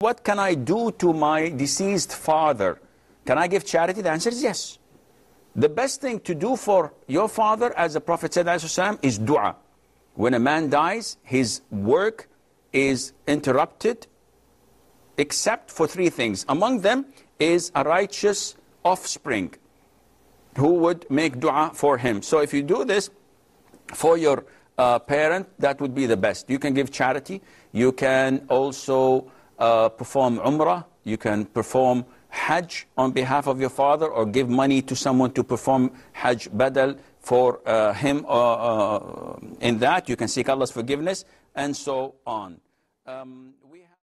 What can I do to my deceased father? Can I give charity? The answer is yes. The best thing to do for your father, as the Prophet said, is dua. When a man dies, his work is interrupted except for three things. Among them is a righteous offspring who would make dua for him. So if you do this for your uh, parent, that would be the best. You can give charity. You can also uh, perform umrah. You can perform hajj on behalf of your father or give money to someone to perform hajj badal for uh, him uh, in that. You can seek Allah's forgiveness and so on. Um,